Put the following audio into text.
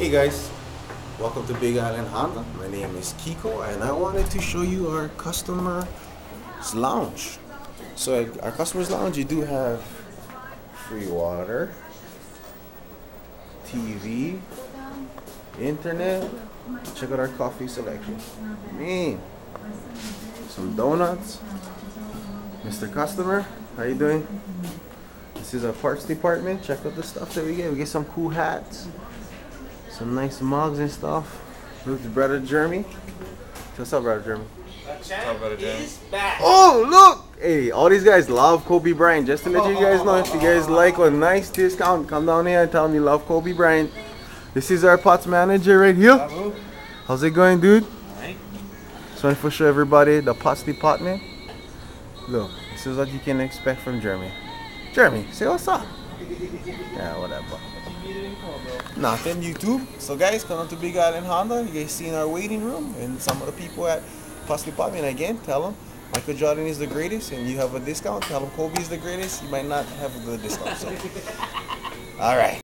Hey guys, welcome to Big Island Honda. My name is Kiko and I wanted to show you our customer's lounge. So at our customer's lounge you do have free water, TV, internet, check out our coffee selection. Man, some donuts. Mr. Customer, how you doing? This is our parts department. Check out the stuff that we get. We get some cool hats, some nice mugs and stuff. Look, brother Jeremy. What's up, brother Jeremy? Talk about it, James. Oh, look! Hey, all these guys love Kobe Bryant. Just to let you guys know, if you guys like a nice discount, come down here and tell me you love Kobe Bryant. This is our pots manager right here. How's it going, dude? Alright. So I for show everybody the pots department. Look, this is what you can expect from Jeremy. Jeremy, say what's up. Yeah, whatever. Nothing, YouTube. So guys, come to Big Island Honda. You guys see in our waiting room and some of the people at Pots Department. Again, tell them Michael Jordan is the greatest and you have a discount. Tell them Kobe is the greatest. You might not have the discount. So. All right.